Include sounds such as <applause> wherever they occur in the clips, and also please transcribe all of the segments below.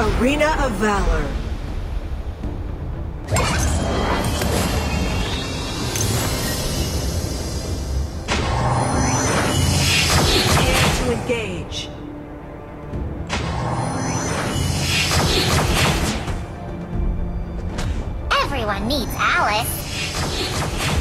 Arena of Valor. Prepare to engage. Everyone needs Alice.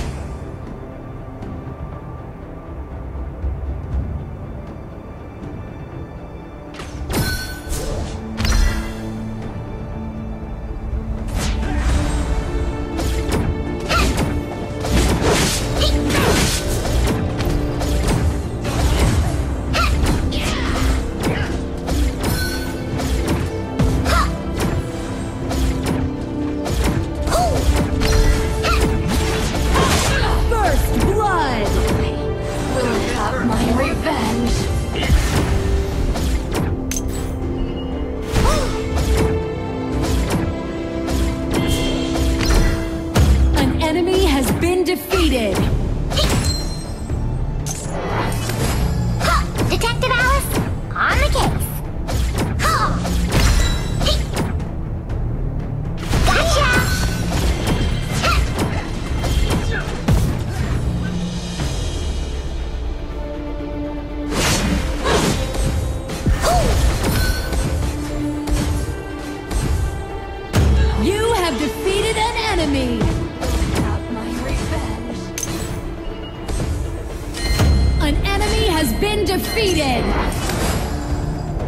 Defeated.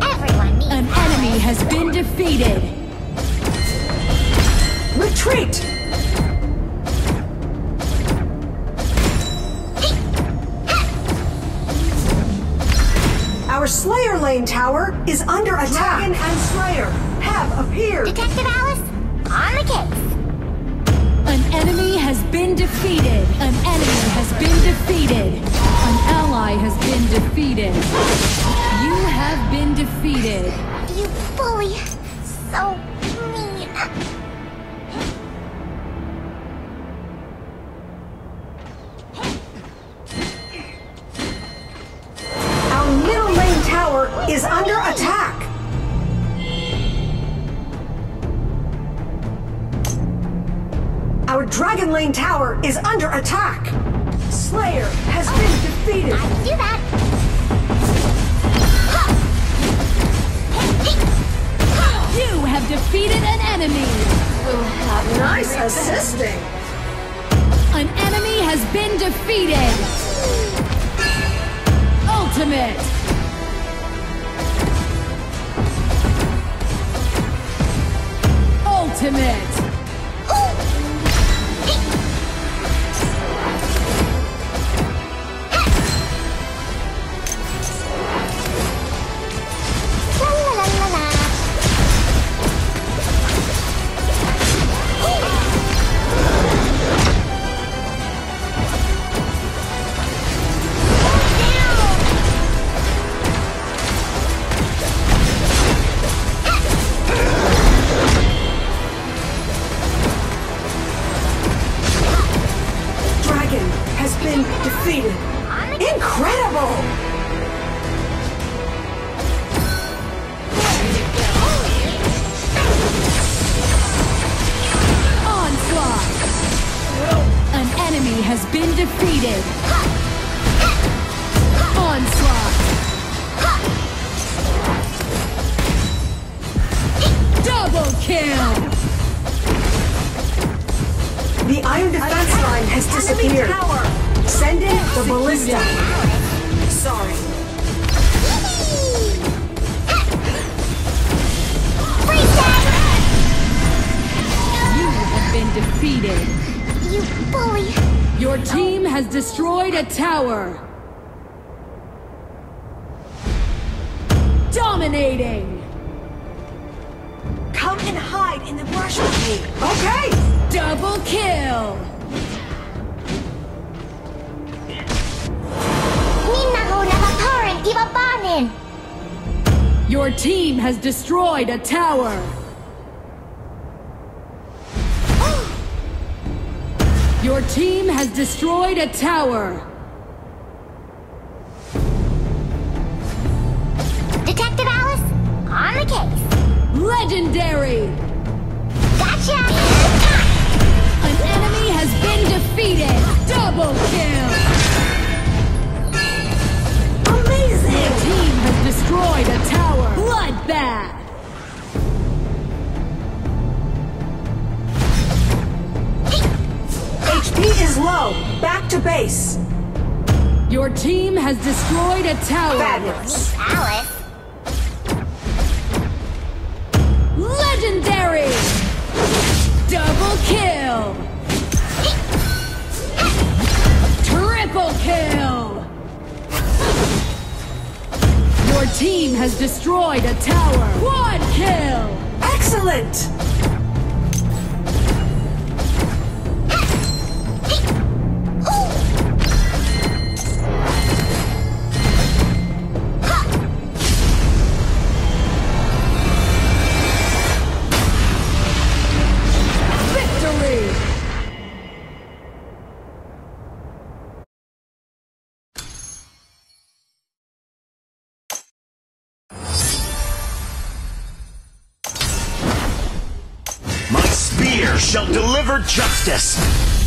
Everyone needs An enemy has been defeated. Retreat! Our Slayer Lane tower is under attack. Dragon and Slayer have appeared. Detective Alice, has been defeated. An enemy has been defeated. An ally has been defeated. You have been defeated. You bully. So mean. Our middle lane tower is Dragon Lane tower is under attack. Slayer has been defeated. I can do that. You have defeated an enemy. Nice assisting. An enemy has been defeated. Ultimate. Ultimate. Been defeated. Incredible! Onslaught. An enemy has been defeated. Onslaught. Double kill. The iron defense line has disappeared. Send in the ballista. Sorry. You have been defeated. You bully. Your team has destroyed a tower. Dominating. Come and hide in the brush with me. Okay. Double kill. Your team has destroyed a tower. <gasps> Your team has destroyed a tower. Detective Alice, on the case. Legendary! Low. Back to base. Your team has destroyed a tower! Fabulous. Alice! Legendary! Double kill! Triple kill! Your team has destroyed a tower! One kill! Excellent! Shall deliver justice!